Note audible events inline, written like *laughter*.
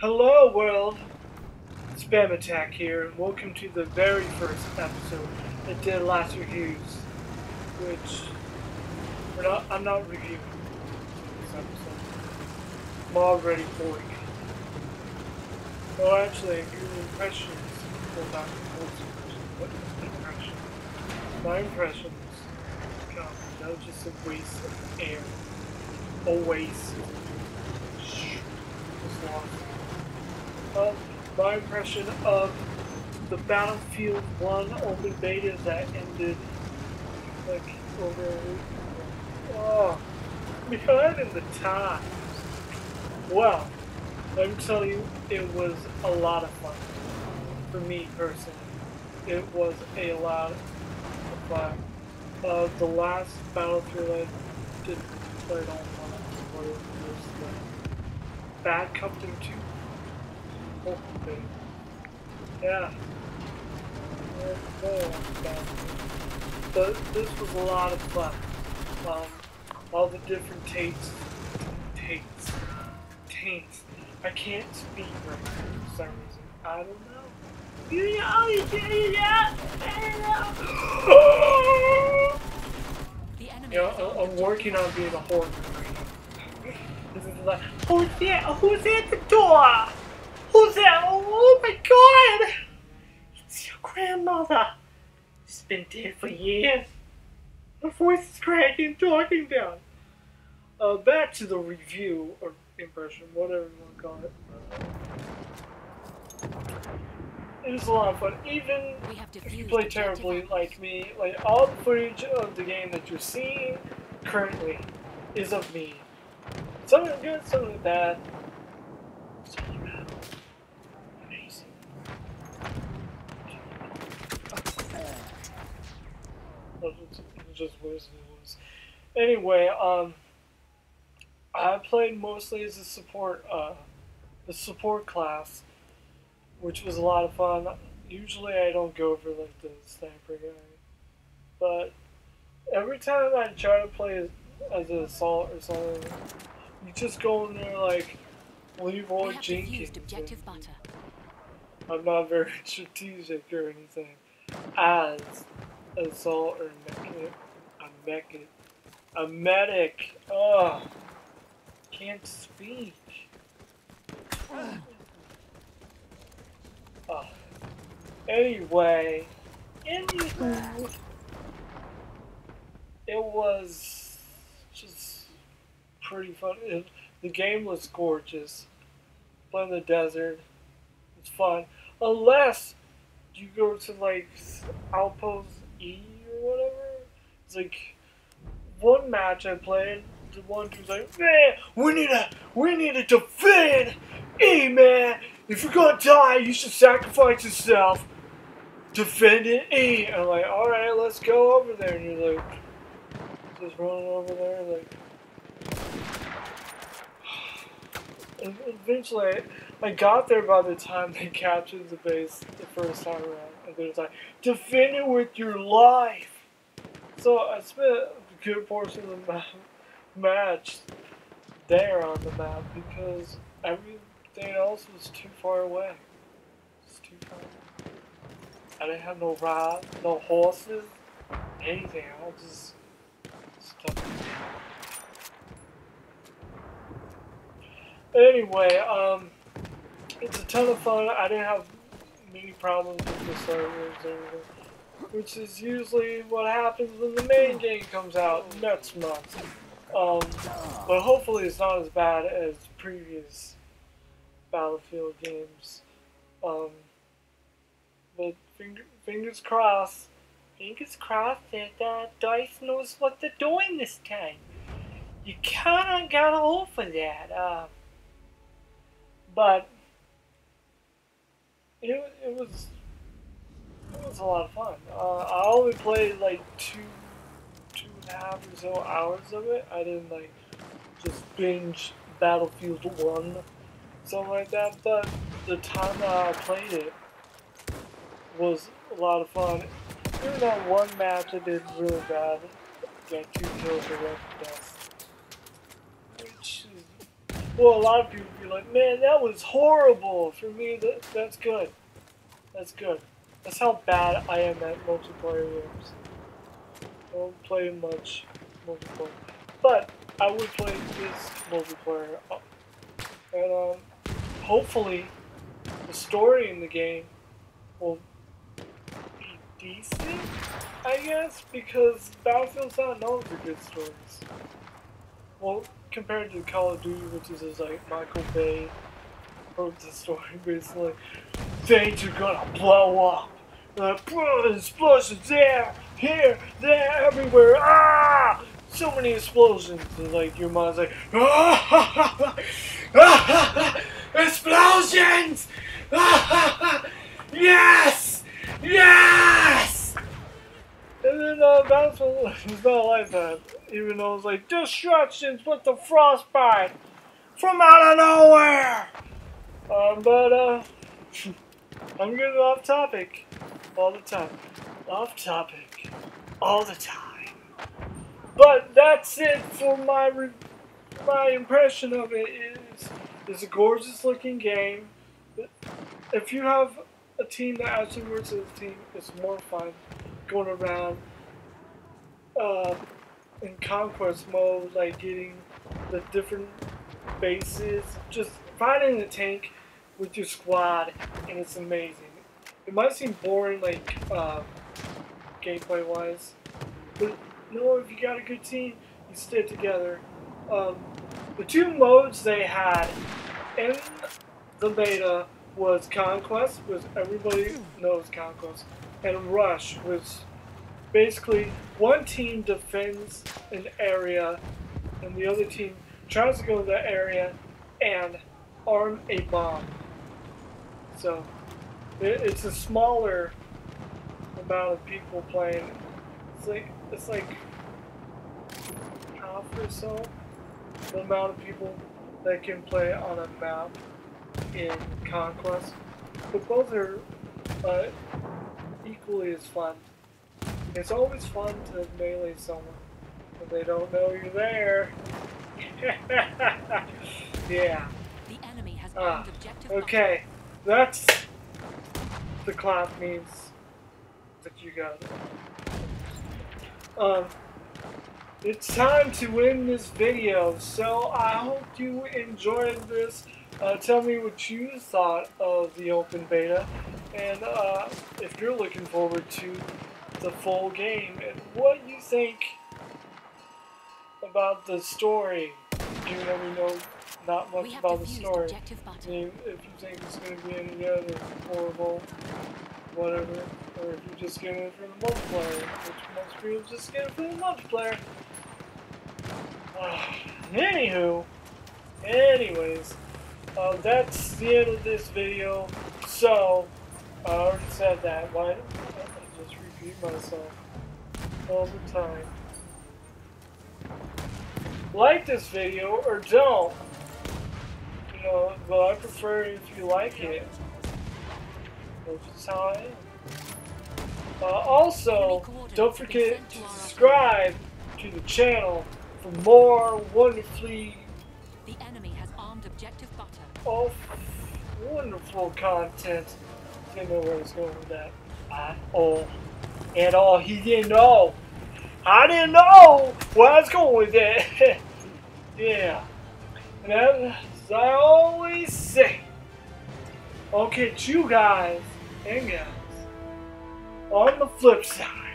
Hello, world! Spam Attack here, and welcome to the very first episode of Dead Last Reviews, which we're not, I'm not reviewing this episode. I'm already boring. Well, actually, your impressions, well, not impressions, but impressions. My impressions, God, that was just a waste of air. A waste. Shh. Just lost. Uh, my impression of the Battlefield 1 open beta that ended like over a week ago. Oh, behind in the times. Well, let me tell you, it was a lot of fun. For me personally, it was a lot of fun. Uh, the last Battlefield I did play on one was the Bad Company 2. Yeah. But this was a lot of fun. Um, all the different taints, taints, taints. I can't speak right now for some reason. I don't know. You know, you do that. You know, I'm working on being a horror movie. This is like, who's there? Who's at the door? Who's that? Oh my god! It's your grandmother. She's been dead for years. Her voice is cracking, talking down. Uh, back to the review or impression, whatever you want to call it. It was a lot of fun. Even We have if you play terribly like me, like all the footage of the game that you're seeing currently is of me. Some of it good, some of it bad. Some of it bad. Amazing. Well, it's- it's just what it was. Anyway, um, I played mostly as a support, uh, the support class, which was a lot of fun. Usually I don't go for like the sniper guy, but every time I try to play as, as an assault or something, you just go in there like Leroy have Jenkins. objective butter. I'm not very *laughs* strategic or anything. As assault or medic, a medic, a medic. Ugh, can't speak. Oh. Anyway, anywho, it was just pretty fun. It, the game was gorgeous. Play in the desert. It's fun. Unless you go to like Outpost E. It's like one match I played, the one dude's like, man, we need to we need to defend E man. If you're gonna die, you should sacrifice yourself. Defending E. And I'm like, alright, let's go over there. And you're like just running over there like *sighs* eventually, I got there by the time they *laughs* captured the base the first time around. And they was like, defend it with your life! So I spent a good portion of the ma- match there on the map because everything else was too far away. It's too far away. I didn't have no ride, no horses, anything. I just stuck. Anyway, um, it's a ton of fun. I didn't have many problems with the servers or anything, which is usually what happens when the main game comes out next month. Um, but hopefully it's not as bad as previous Battlefield games. Um, but finger, fingers crossed. Fingers crossed that uh, Dice knows what they're doing this time. You kinda gotta hope for that. Uh, but it, it was it was a lot of fun. Uh, I only played like two two and a half or so hours of it. I didn't like just binge Battlefield One, something like that. But the time that I played it was a lot of fun. Even that one match I did really bad. Got two kills or death. Which is well, a lot of people be like, man, that was horrible. For me, that, that's good. That's good. That's how bad I am at multiplayer games. I don't play much multiplayer. But I would play this multiplayer. And um, hopefully, the story in the game will be decent, I guess, because Battlefield's not known for good stories. Well, compared to Call of Duty, which is just like Michael Bay wrote the story *laughs* basically. Things are gonna blow up. Uh, explosions there, here, there, everywhere. Ah! So many explosions. And like your mind's like, ah! *laughs* explosions! *laughs* Yes! Yes! And then uh, Battlefield is not like that. Even though it's like destructions with the frostbite from out of nowhere. Um, but uh, *laughs* I'm getting off topic all the time. Off topic all the time. But that's it for my my impression of it. Is it's a gorgeous looking game. If you have a team that actually works as a team, it's more fun going around. Uh, in conquest mode, like getting the different bases, just finding the tank with your squad, and it's amazing. It might seem boring, like uh, gameplay wise, but you know, if you got a good team, you stick together. Um, the two modes they had in the beta was Conquest, which everybody knows Conquest, and Rush, which basically one team defends an area and the other team tries to go to that area and arm a bomb. So it's a smaller amount of people playing. It's like it's like half or so the amount of people that can play on a map in Conquest. But both are uh, equally as fun. It's always fun to melee someone when they don't know you're there. *laughs* yeah. The enemy has ah, objective Okay, that's the clap means that you got it. Um, it's time to end this video, so I hope you enjoyed this. Uh, tell me what you thought of the open beta, and uh, if you're looking forward to the full game and what you think about the story, even though we know not much about the story. I mean, if you think it's going to be any other horrible, whatever, or if you're just getting it for the multiplayer, which most people just get it for the multiplayer. Uh, *sighs* anywho, anyways, uh, that's the end of this video. So, I already said that. Why? Do I just repeat myself all the time. Like this video or don't. Know, but I prefer if you like it. That's how I am. Uh, also, don't forget to subscribe to the channel for more wonderfully the enemy has armed objective butter. Oh, wonderful content. Didn't know where I was going with that at all at all. He didn't know. I didn't know where I was going with that. *laughs* yeah. And as I always say, I'll catch you guys and guys on the flip side.